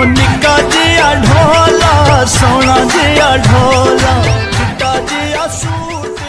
मोनिका जिया ढोला सोना जिया ढोला चिट्टा जिया सूट